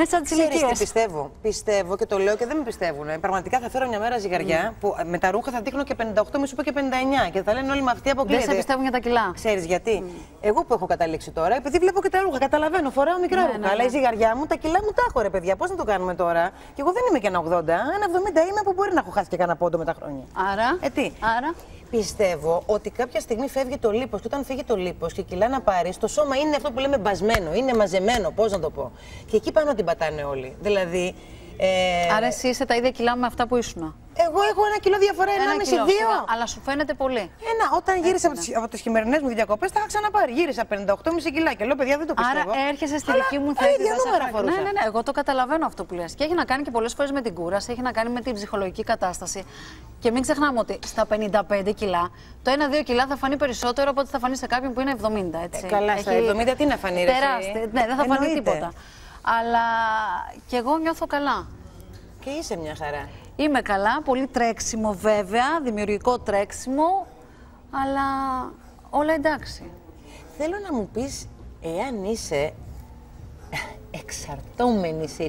Είναι σαν τις Ξέρεις τι ηλικίες. πιστεύω. Πιστεύω και το λέω και δεν με πιστεύουν. Πραγματικά θα φέρω μια μέρα ζυγαριά που ε, με τα ρούχα θα δείχνω και 58, μη σου πω και 59. Και θα λένε όλοι με αυτή Δεν αποκλείεται. σε πιστεύουν για τα κιλά. Ξέρεις γιατί. Εγώ που έχω καταλήξει τώρα, επειδή βλέπω και τα ρούχα, καταλαβαίνω, φοράω μικρά Ναι, ρούχα. ναι, Αλλά ναι. η ζυγαριά μου, τα κιλά μου τα έχω, ρε παιδιά. Πώς να το κάνουμε τώρα; Και εγώ δεν είμαι και ένα 80, ένα 70 είμαι που μπορεί να έχω χάσει και κανένα πόντο με τα χρόνια. Άρα. Ε, τι; Άρα. Πιστεύω ότι κάποια στιγμή φεύγει το λίπος και όταν φύγει το λίπος και κιλά να πάρεις, το σώμα είναι αυτό που λέμε μπασμένο, είναι μαζεμένο, πώς να το πω. Και εκεί πάνω την πατάνε όλοι. Δηλαδή. Ε, Άρα εσύ είσαι τα ίδια κιλά με αυτά που ήσουν. Εγώ έχω ένα κιλό διαφορά, 1,5-2. κιλό, σιγά, Αλλά σου φαίνεται πολύ. Ένα, όταν γύρισα από τις, από τις χειμερινές μου διακοπές, τα είχα ξαναπάρει. Γύρισα 58,5 κιλά και λέω, παιδιά, δεν το πιστεύω. Άρα έρχεσαι στη Αλλά δική μου τα θέση. ίδια δεν σε νούμερα χάνει. φορούσα. Ναι, ναι, ναι, εγώ το καταλαβαίνω αυτό που λες. Και έχει να κάνει και πολλές φορές με την κούραση, έχει να κάνει με την ψυχολογική κατάσταση. Και μην ξεχνάμε ότι στα 55 κιλά, το 1-2 κιλά θα φανεί περισσότερο από ό,τι θα φανεί σε κάποιον που είναι 70. Έτσι. Ε, καλά, στα 70 τι να φανεί, ρε, εσύ. Τεράστια. Ναι, δεν θα φανεί Εννοείται. τίποτα. Αλλά και εγώ νιώθω καλά. Και είσαι μια χαρά. Είμαι καλά, πολύ τρέξιμο βέβαια, δημιουργικό τρέξιμο, αλλά όλα εντάξει. Θέλω να μου πεις, εάν είσαι εξαρτώμενης σε